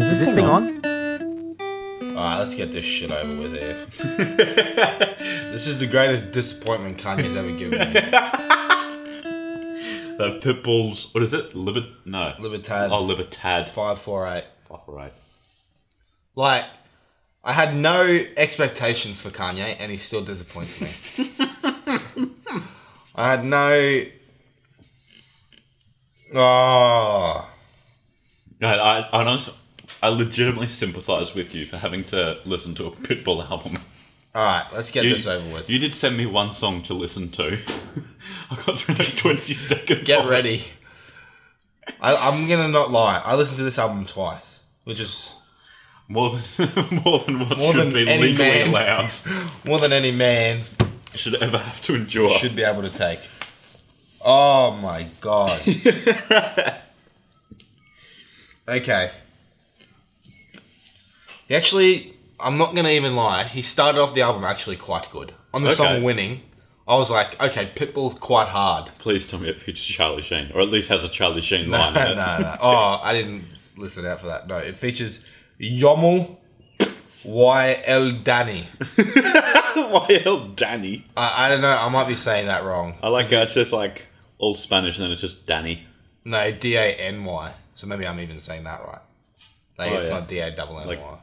Mm, Alright, let's get this shit over with here. this is the greatest disappointment Kanye's ever given me. The Pitbull's, what is it? Libert? No. Libertad Oh, Libertad. 548. Fuck, right. Like, I had no expectations for Kanye, and he still disappoints me. I had no. Oh. No, I, I, honestly, I legitimately sympathise with you for having to listen to a Pitbull album. Alright, let's get You, this over with. you did send me one song to listen to. I got through like 20 seconds. Get of it. ready. I, I'm gonna not lie. I listened to this album twice, which is More than, more than what More should than be any legally man. allowed. more than any man Should ever have to endure. should be able to take. Oh my god. okay. He actually, I'm not gonna even lie. He started off the album actually quite good. On the Okay. song "Winning," I was like, okay, Pitbull's quite hard. Please tell me it features Charlie Sheen, or at least has a Charlie Sheen line no, no, no. Oh, I didn't listen out for that. No, it features Yomil YL Danny. YL Danny. I, I don't know. I might be saying that wrong. I like how it's just like all Spanish and then it's just Danny. No, D A N Y. So maybe I'm even saying that right. Like Oh, it's yeah. not D A double N Y. Like-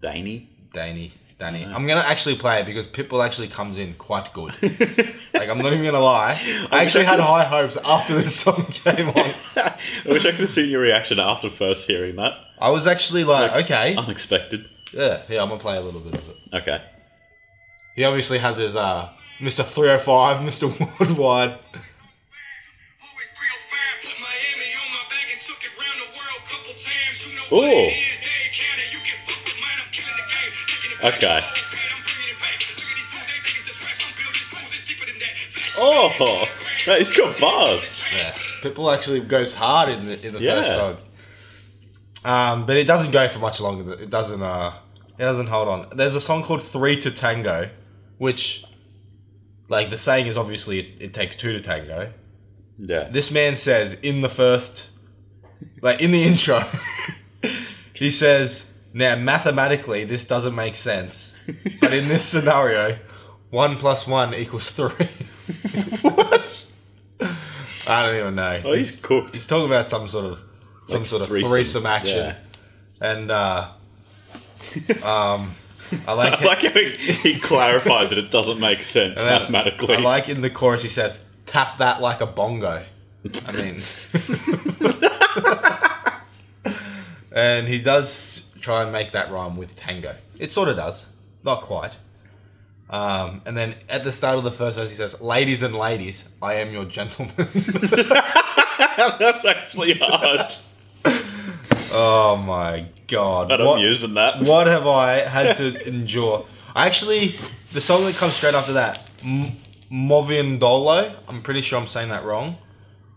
Danny? Danny. Danny. I'm gonna actually play it because Pitbull actually comes in quite good. like I'm not even gonna lie. I actually had high hopes after this song came on. I wish I could have seen your reaction after first hearing that. I was actually like, okay, Unexpected. yeah, yeah, I'm gonna play a little bit of it. Okay. He obviously has his uh, Mr. 305, Mr. Worldwide. Always Flash Oh, that, he's got buzz. Yeah, Pitbull actually goes hard in the in the Yeah. first song. Um, but it doesn't go for much longer. It doesn't. Uh, it doesn't hold on. There's a song called Three to Tango, which, like the saying is obviously it, it takes two to tango. Yeah. This man says in the first, like in the intro, he says, "Now mathematically this doesn't make sense, but in this scenario, one plus one equals three. what? I don't even know. Oh, he's cooked. He's talking about some sort of some Like sort of threesome. threesome, action, Yeah. and uh, um, I like I like how he, he clarified that it doesn't make sense then mathematically. I like in the chorus he says, "Tap that like a bongo." I mean, and he does try and make that rhyme with tango. It sort of does, not quite. Um, and then at the start of the first verse, he says, "Ladies and ladies, I am your gentleman." That's actually hard. oh my god! But I'm What- using that. what have I had to endure? I actually, the song that comes straight after that, M- Moviendolo. I'm pretty sure I'm saying that wrong,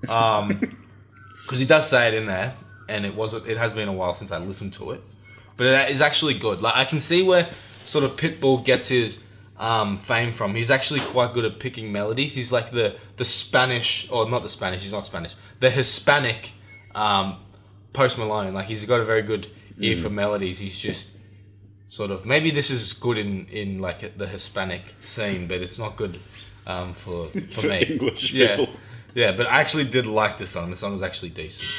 um, because he does say it in there, and it was it has been a while since I listened to it, but it is actually good. Like I can see where sort of Pitbull gets his um, fame from. He's actually quite good at picking melodies. He's like the the Spanish, or not the Spanish. He's not Spanish. The Hispanic um, Post Malone. Like he's got a very good ear for melodies. He's just sort of maybe this is good in in like the Hispanic scene, but it's not good um, for for, For me. English yeah. people. Yeah, but I actually did like the song. The song is actually decent.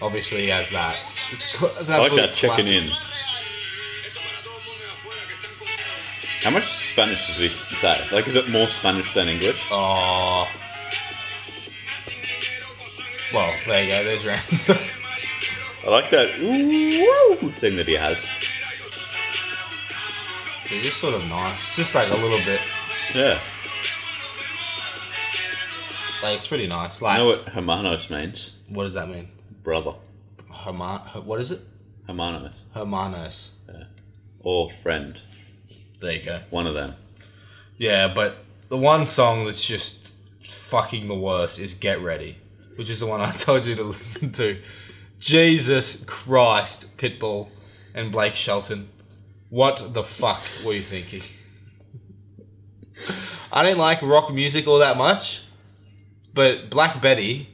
Obviously, he has that. It's, cl- it's an I like absolute that checking in. Esto para todo el mundo de afuera que están con- How much Spanish does he say? Like, is it more Spanish than English? Oh, Sin dinero, con sangre well, there you go. There's your answer. I like that ooh thing that he has. It's just sort of nice. Just like a little bit. Yeah. Like it's pretty nice. I Like, know what hermanos means. what does that mean? Brother. Herman. What is it? Hermanos. Hermanos. Or friend. There you go. One of them. Yeah, but the one song that's just fucking the worst is Get Ready, which is the one I told you to listen to. Jesus Christ, Pitbull and Blake Shelton. What the fuck were you thinking? I didn't like rock music all that much, but Black Betty,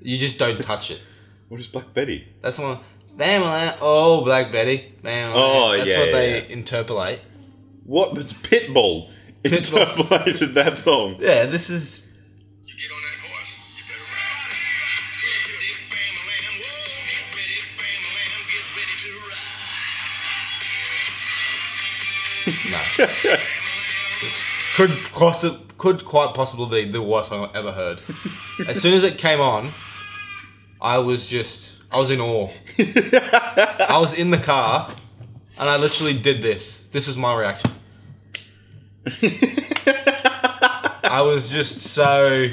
you just don't touch it. What is Black Betty? That's the one. Bam, oh, Black Betty. Bam, Oh, That's yeah, That's what they yeah. interpolate. What was Pitbull Pitbull. interpolated that song? Yeah, this is. You get on that horse, you better ride. Get ready, bam, lamb, whoa. Get ready, bam, lamb, get ready to ride. No. Could possi- could quite possibly be the worst song I've ever heard. as soon as it came on, I was just I was in awe. I was in the car, and I literally did this. This is my reaction. I was just so.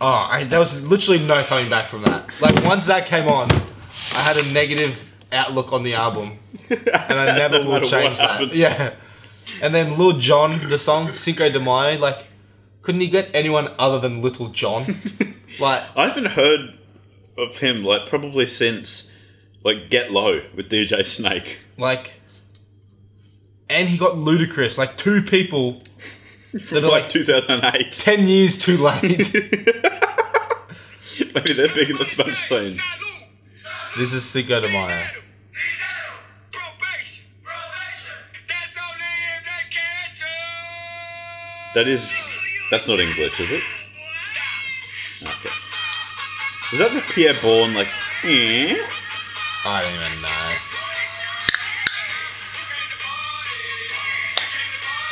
Oh, I, there was literally no coming back from that. Like once that came on, I had a negative outlook on the album, and I never No will change that. happens. Yeah. And then Lil Jon, the song Cinco de Mayo, like, couldn't he get anyone other than Little John? like, I haven't heard of him like probably since like Get Low with DJ Snake. like, and he got Ludacris. Like two people that are like like 2008. ten years too late. Maybe they're big in the Spanish scene. This is Cinco de Mayo. That is, that's not English, is it? Okay. Is that the Pi'erre Bourne like? Eh? I don't even know.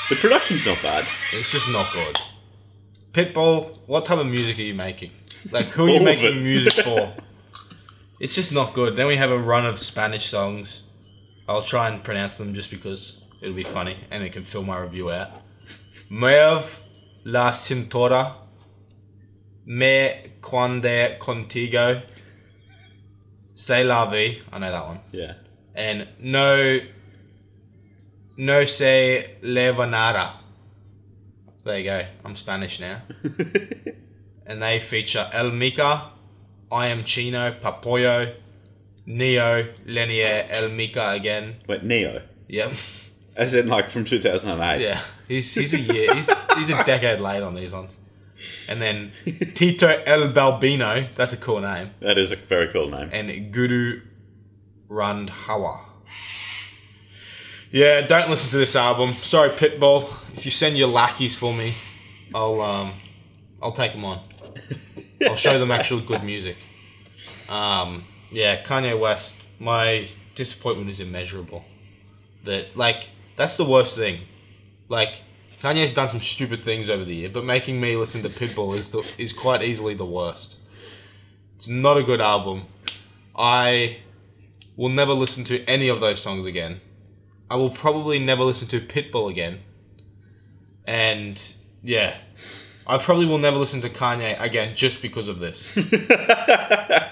The production's not bad. It's just not good. Pitbull, what type of music are you making? Like, who are you making music for? It's just not good. Then we have a run of Spanish songs. I'll try and pronounce them just because it'll be funny and it can fill my review out. Mueve la cintura. Me cuando contigo. Se la vi. I know that one. Yeah. And no. No se leva nada. There you go. I'm Spanish now. and they feature El Micha, I Am Chino, Papayo, Ne-Yo, Lenier, El Micha again. Wait, Ne-Yo. Yep. As in like from 2008. Yeah. He's he's a year he's he's a decade late on these ones. And then Tito El Bambino, that's a cool name. That is a very cool name. And Guru Randhawa. Yeah, don't listen to this album. Sorry, Pitbull. If you send your lackeys for me, I'll um, I'll take them on. I'll show them actual good music. Um, yeah, Kanye West. My disappointment is immeasurable. That like that's the worst thing. Like Kanye's done some stupid things over the year, but making me listen to Pitbull is the is quite easily the worst. It's not a good album. I will never listen to any of those songs again. I will probably never listen to Pitbull again. And yeah, I probably will never listen to Kanye again just because of this. there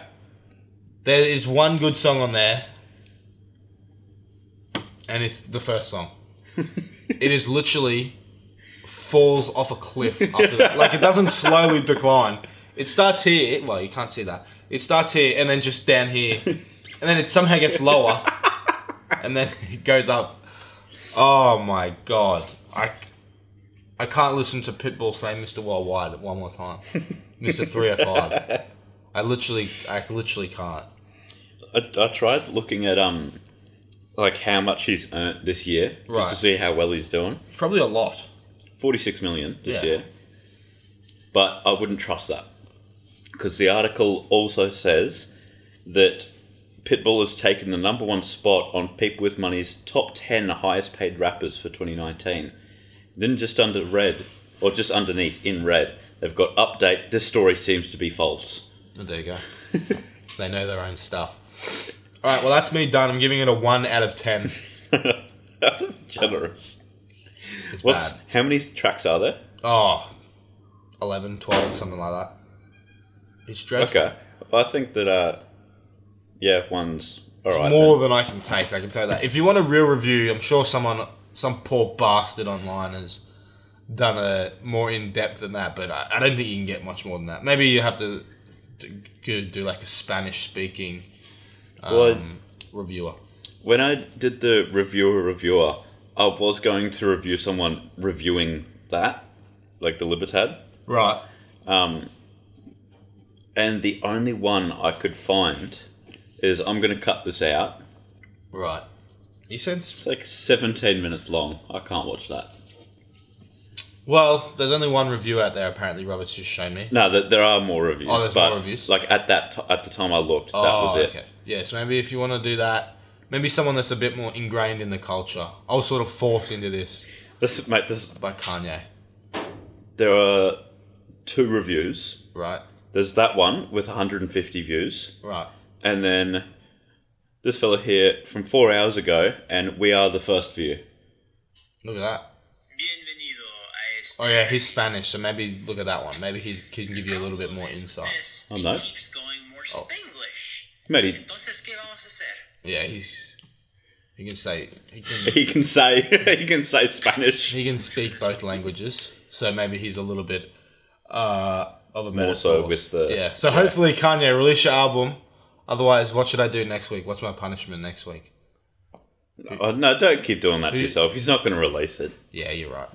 is one good song on there, and it's the first song. it is literally falls off a cliff after that. Like it doesn't slowly decline. It starts here. Well, you can't see that. It starts here and then just down here, and then it somehow gets lower, and then it goes up. Oh my god! I I can't listen to Pitbull say "Mr. Worldwide" one more time. Mr. Three Hundred Five. I literally, I literally can't. I, I tried looking at um, like how much he's earned this year, just Right. to see how well he's doing. It's probably a lot. Forty-six million this Yeah. year, but I wouldn't trust that because the article also says that Pitbull has taken the number one spot on People with Money's top ten highest paid rappers for 2019. Then just under red, or just underneath in red, they've got update. This story seems to be false. Oh, there you go. they know their own stuff. All right, well that's me done. I'm giving it a one out of ten. That's generous. It's What's bad. how many tracks are there? Oh, 11, 12, something like that. It's dreadful. Okay, I think that uh, yeah, one's all right. It's more then. than I can take. I can tell you that. If you want a real review, I'm sure someone, some poor bastard online has done a more in depth than that. But I, I don't think you can get much more than that. Maybe you have to, to go do like a Spanish speaking um, Well, reviewer. When I did the reviewer reviewer, I was going to review someone reviewing that, like the Libertad, Right. um, and the only one I could find is I'm going to cut this out. Right. He sends. It's like 17 minutes long. I can't watch that. Well, there's only one review out there. Apparently, Robert's just shown me. No, th- there are more reviews. Oh, there's but more reviews? Like at that t- at the time I looked, that oh, was it. okay. Yeah, so maybe if you want to do that, maybe someone that's a bit more ingrained in the culture. I was sort of forced into this This, mate, this by Kanye. there are two reviews. Right. There's that one with 150 views, Right. and then this fella here from four hours ago, and we are the first view. Look at that. Bienvenido a este Oh yeah, he's Spanish, so maybe look at that one. Maybe he can give you a little bit more insight. Este Oh, no. keeps going more Spanglish. Mate, Entonces, ¿qué vamos a hacer? Yeah, he's he can say he can he can say he can say Spanish he can speak both languages. So maybe he's a little bit uh of a better More so source. with the- yeah. So hopefully Kanye release your album. Otherwise, what should I do next week? What's my punishment next week? Oh, no, don't keep doing that to Who- yourself. He's not going to release it. Yeah, you're right.